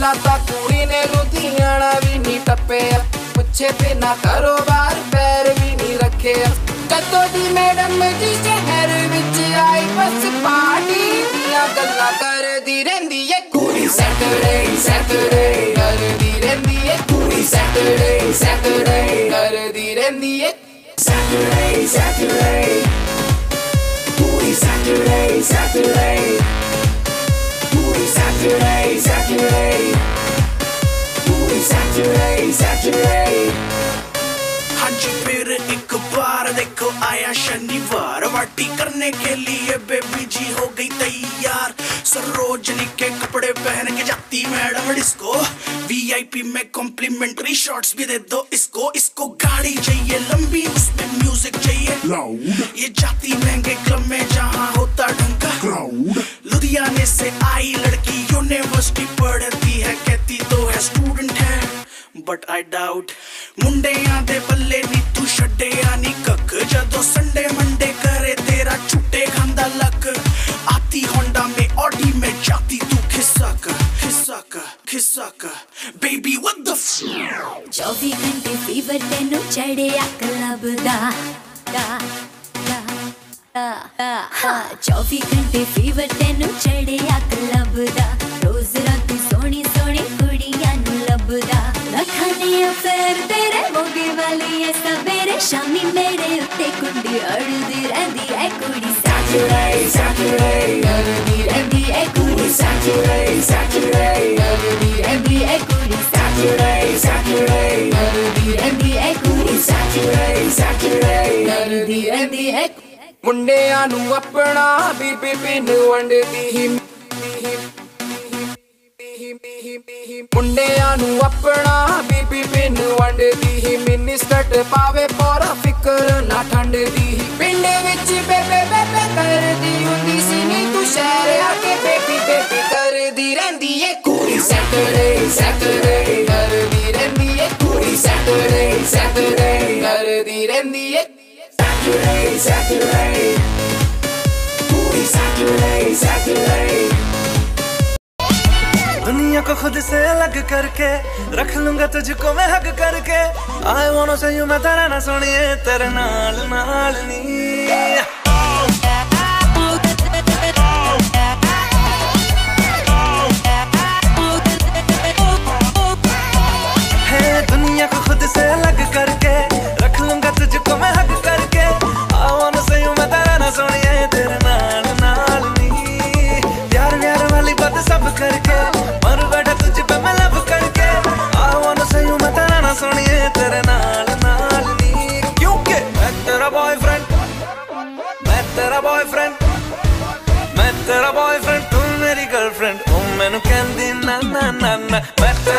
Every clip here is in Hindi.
ਪਹਿਲਾਂ ਤਾਂ ਕੁੜੀ ਨੇ ਲੁਧਿਆਣਾ ਵੀ ਨਹੀਂ ਟੱਪਿਆ। ਪੁੱਛੇ ਬਿਨਾ ਕਾਰੋਬਾਰ ਪੈਰ ਵੀ ਨਹੀਂ ਰੱਖਿਆ। ਕਦੋਂ ਦੀ ਮੈਡਮ ਜੀ ਸ਼ਹਿਰ ਵਿੱਚ ਆਈ ਬਸ ਪਾਰਟੀ ਦੀਆਂ ਗੱਲਾਂ ਕਰਦੀ ਰਹਿੰਦੀ ਏ। ਕੁੜੀ ਸੈਟਰਡੇ ਸੈਟਰਡੇ ਕਰਦੀ ਰਹਿੰਦੀ ਏ। ਕੁੜੀ ਸੈਟਰਡੇ ਸੈਟਰਡੇ ਕਰਦੀ ਰਹਿੰਦੀ ਏ। ਸੈਟਰਡੇ ਸੈਟਰਡੇ ਕੁੜੀ ਸੈਟਰਡੇ ਸੈਟਰਡੇ Saturday, Saturday. पूरी Saturday, Saturday. हाजी फिर एक बार देखो आया शनिवार वाटी करने के लिए बेबी जी हो गई तैयार सरोजनी के कपड़े पहन के जाती मैडम डिस्को वीआईपी में कॉम्प्लीमेंट्री शॉट्स भी दे दो इसको इसको गाड़ी चाहिए लंबी उसमें म्यूज़िक चाहिए Loud. ये जाती महँगे क्लब में जहाँ होता ढंग लुधियाने से आई लड़की यूनिवर्सिटी पढ़ती है। कहती तो है स्टूडेंट है बट आई डाउट मुंडियाँ दे बल्ले नी तू छड्डिया नी कक। जदों संडे मंडे करे तेरा छुट्टे खांदा लक। आती होंडा में ऑडी में जाती तू खिसक खिसक खिसक बेबी व्हाट द चौबी घंटे फीवर तेनु चढ़िया क्लब दा दा। 24 ਘੰਟੇ ਫੀਵਰ ਤੈਨੂੰ ਚੜਿਆ ਕਲੱਬ ਦਾ ਰੋਜ਼ ਰਾਤ ਸੋਹਣੀ ਸੋਹਣੀ ਕੁੜੀਆਂ ਨੂੰ ਲੱਭਦਾ ਲੱਖਾਂ ਨੇ ਅਫਸਰ ਤੇਰੇ ਮੋਗੇ ਵਾਲੀ ਐ ਸਵੇਰੇ ਸ਼ਾਮੀ ਮੇਰੇ ਉੱਤੇ ਕੁੰਡੀ ਅੜਦੀ ਰਹਿੰਦੀ ਐ ਕੁੜੀ ਸੈਚੂਰੇ ਸੈਚੂਰੇ ਕਰਦੀ ਰਹਿੰਦੀ ਐ ਕੁੜੀ ਸੈਚੂਰੇ ਸੈਚੂਰੇ ਕਰਦੀ ਰਹਿੰਦੀ ਐ ਕੁੜੀ ਸੈਚੂਰੇ ਸੈਚੂਰੇ ਕਰਦੀ ਰਹਿੰਦੀ ਐ ਕੁੜੀ ਸੈਚੂਰੇ ਸੈਚੂਰੇ ਕਰਦੀ ਰਹਿੰਦੀ ਐ ਮੁੰਡਿਆਂ ਨੂੰ ਆਪਣਾ ਬੀਬੀ ਪਿੰਨ ਵੰਡਦੀ ਹੀ ਮੁੰਡਿਆਂ ਨੂੰ ਆਪਣਾ ਬੀਬੀ ਪਿੰਨ ਵੰਡਦੀ ਹੀ ਮਿੰਨੀ ਸਕਰਟ ਪਾਵੇ ਪੋਰਾ ਫਿਕਰ ਨਾ ਠੰਡਦੀ ਹੀ ਪਿੰਡ ਵਿੱਚ ਬੇਬੇ ਬੇਬੇ ਕਰਦੀ ਹੁੰਦੀ ਸੀ। ਨੀ ਤੂੰ ਸ਼ਹਿਰ ਆ ਕੇ ਬੇਬੀ ਬੇਬੀ ਕਰਦੀ ਰਹਿੰਦੀ ਏ। ਕੁੜੀ ਸੈਟਰਡੇ ਸੈਟਰਡੇ ਕਰਦੀ ਰਹਿੰਦੀ ਏ। ਕੁੜੀ ਸੈਟਰਡੇ ਸੈਟਰਡੇ ਕਰਦੀ ਰਹਿੰਦੀ दुनिया को खुद से अलग करके रख लूँगा तुझको मैं हक करके। आई वांट से यू मैं तेरा ना सुनिए, तेरे नाल नाल नी वाली बात सब करके मर बैठा तुझ पे मैं लब करके आई वांट से यू मैं तेरा ना सुनिए तेरे नाल नाल नी क्योंकि मैं तेरा बॉयफ्रेंड मैं तेरा बॉयफ्रेंड मैं तेरा बॉयफ्रेंड तू मेरी गर्लफ्रेंड ओ मैनू कहंदी ना ना ना ना मैं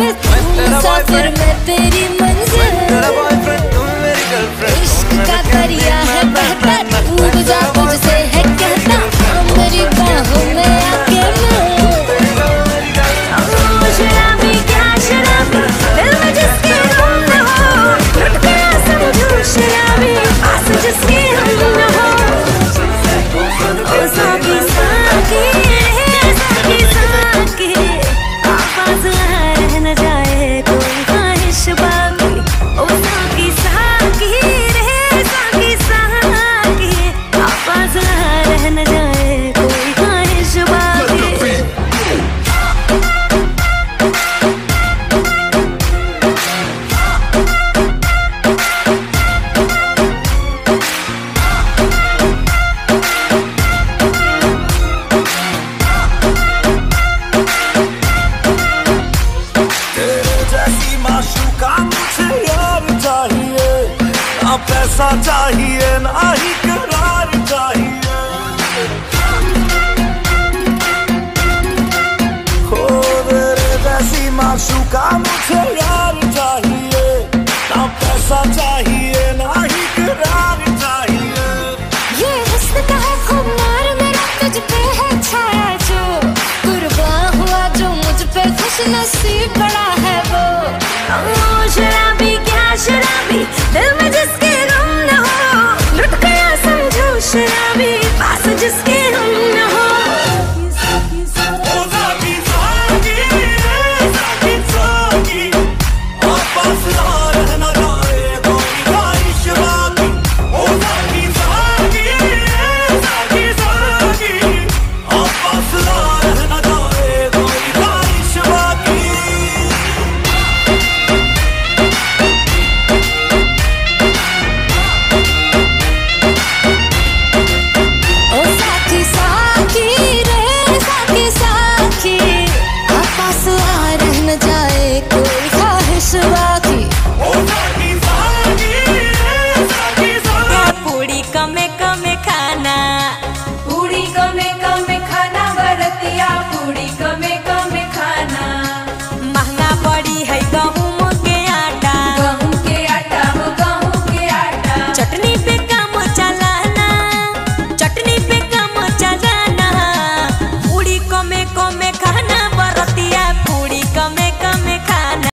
वापस फिर मैं तेरी माशू मुझे यार चाहिए। ना पैसा चाहिए, ना ही करार चाहिए। हो मुझे यार चाहिए। ना पैसा चाहिए, ना ही करार चाहिए। ये का है खुमार मेरा, तुझ पे है छाया जो। हुआ जो मुझ पे खुश नसीब बड़ा है 让我。